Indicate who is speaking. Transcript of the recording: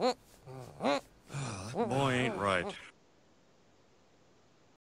Speaker 1: that boy ain't right.